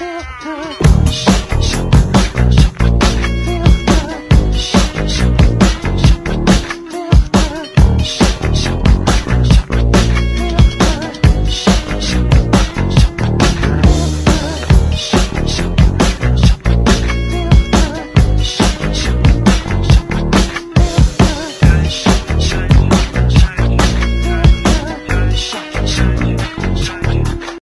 Oh, oh. ha!